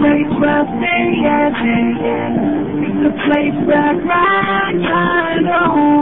place where I stay at. It's the place where I cry, I know.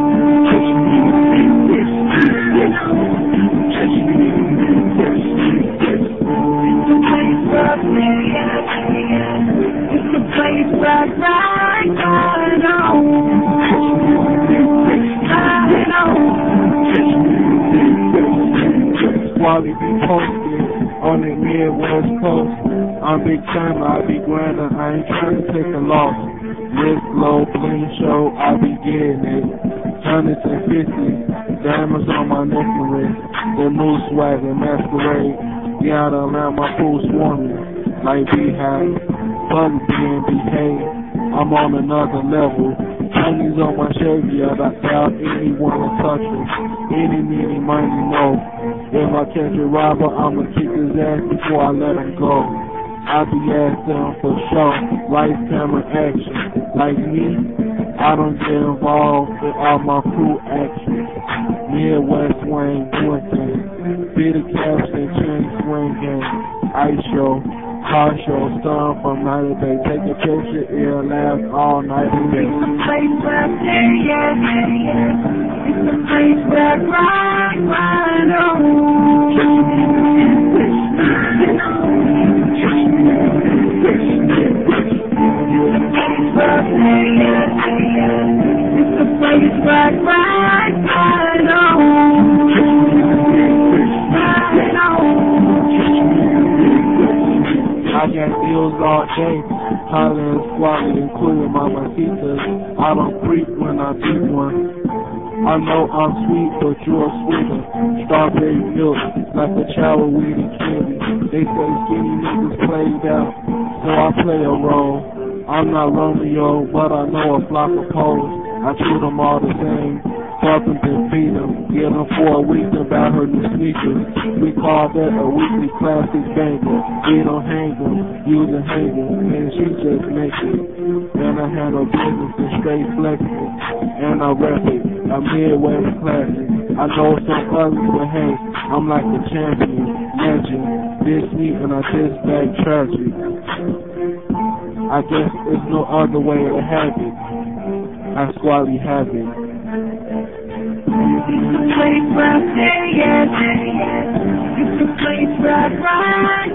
Quality be posted on the Midwest Coast. I'm big time, I be grinding, I ain't trying to take a loss. Risk low, clean show, I be getting it. Hundreds and fifties, diamonds on my neck and wrist. The new swag and masquerade. Yeah, I done let my pool swarming like beehive. Fun being behave. I'm on another level. Honey's on my Chevy, I doubt anyone to touch me. Any, meeny, miny, no. If I catch a robber, I'ma kick his ass before I let him go. I be down for show, lights, camera, action. Like me, I don't get involved with all my crew action. Midwest Wayne doing things. Be the caps and chain swing game. Ice show, car show, storm from night day. Take a picture, ear laugh all night and day. It's the place where stay at. It's the place where I I know. It's place where deals all day, hollering squatting, including my masitas. I don't creep when I beat one. I know I'm sweet, but you're sweeter. Strawberry milk, like a child weedy candy. They say skinny niggas played out, so I play a role. I'm not Romeo, but I know a flock of poles. I treat them all the same. Them and. Get them for a week about her new sneakers. We call that a weekly classic banger. We don't hang them, use a hanger, and she just makes it. And I handle business and straight flexing. And I rep it, a Midwest classic. I know some others, but hey, I'm like a champion, legend. This week and I this back tragic. I guess there's no other way to have it. I squally have it. It's the place where I stay at. It's the place where I cry,